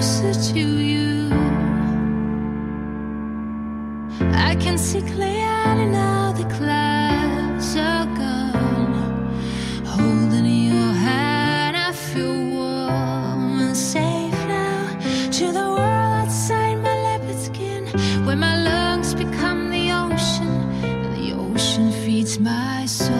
closer to you. I can see clearly now the clouds are gone. Holding your hand, I feel warm and safe now. To the world outside my leopard skin, where my lungs become the ocean, and the ocean feeds my soul.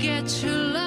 did to love?